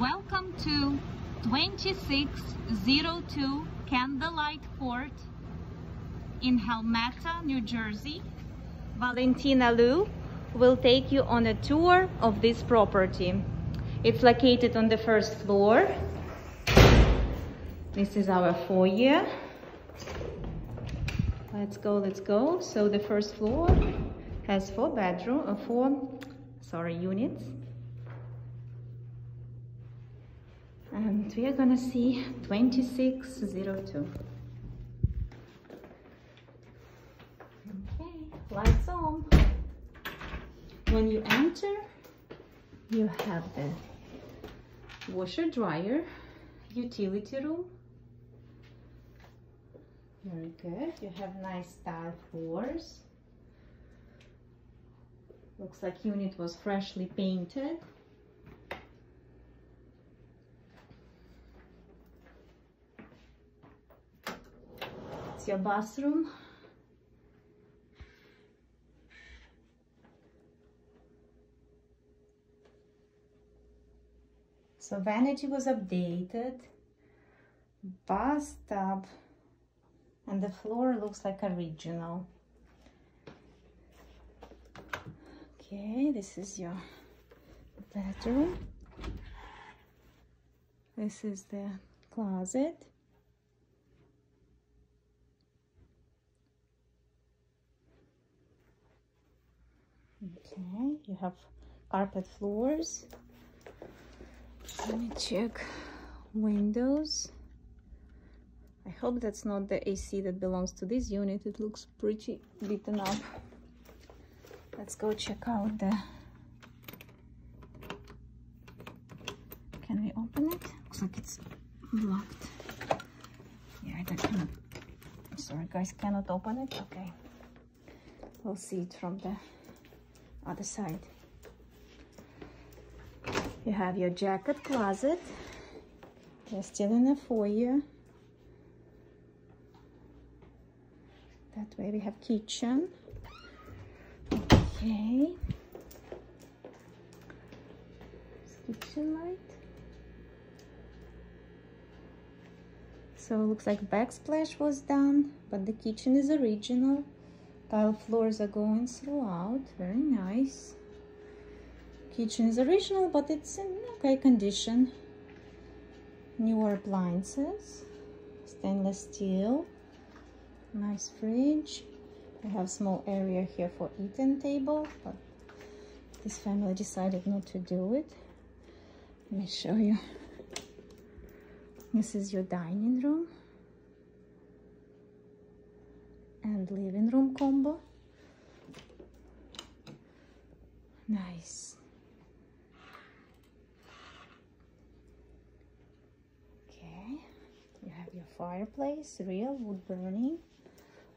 Welcome to 2602 Candlelight Court in Helmetta, New Jersey. Valentyna Lew will take you on a tour of this property. It's located on the first floor. This is our foyer. Let's go, let's go. So the first floor has four bedroom, uh, four, sorry, units. And we are gonna see 2602. Okay, lights on. When you enter, you have the washer dryer, utility room. Very good. You have nice tile floors. Looks like unit was freshly painted. Your bathroom. So vanity was updated. Bathtub and the floor looks like original. Okay, this is your bedroom. This is the closet. Okay, you have carpet floors. Let me check windows. I hope that's not the AC that belongs to this unit. It looks pretty beaten up. Let's go check out the... Can we open it? Looks like it's locked. Yeah, I cannot... I'm sorry, guys, cannot open it. Okay. We'll see it from the other side. You have your jacket closet. You're still in the foyer. That way we have kitchen. Okay. Kitchen light. So it looks like backsplash was done, but the kitchen is original. Tile floors are going throughout. Very nice. Kitchen is original, but it's in okay condition. Newer appliances. Stainless steel. Nice fridge. I have small area here for eating table, but this family decided not to do it. Let me show you. This is your dining room. And living room combo. Nice. Okay, you have your fireplace, real wood burning,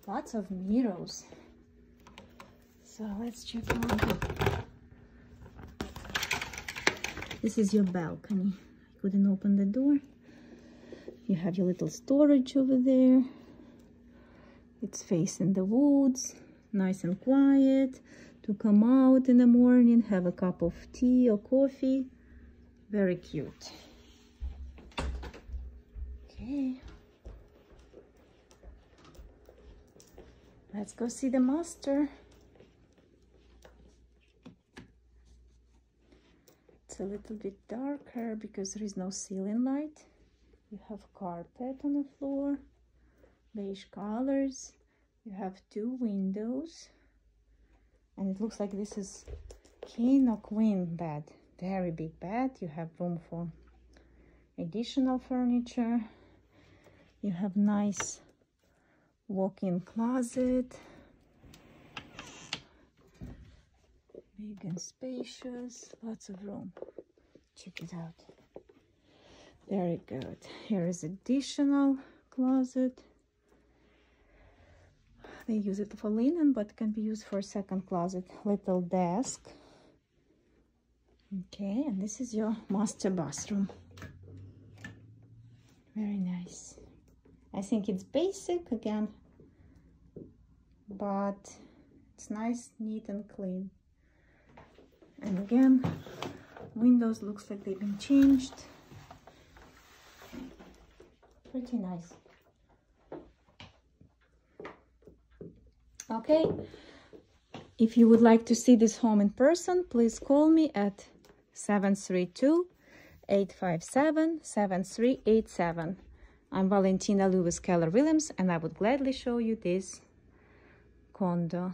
lots of mirrors. So let's check out. This is your balcony. I couldn't open the door. You have your little storage over there. It's facing the woods, nice and quiet to come out in the morning, have a cup of tea or coffee. Very cute. Okay. Let's go see the master. It's a little bit darker because there is no ceiling light. You have carpet on the floor beige colors. You have two windows. And it looks like this is king or queen bed. Very big bed. You have room for additional furniture. You have nice walk-in closet. Big and spacious. Lots of room. Check it out. Very good. Here is additional closet they use it for linen, but can be used for a second closet. Little desk. Okay, and this is your master bathroom. Very nice. I think it's basic again, but it's nice, neat and clean. And again, Windows looks like they've been changed. Pretty nice. Okay. If you would like to see this home in person, please call me at 732 857 7387. I'm Valentyna Lewis Keller Williams and I would gladly show you this condo.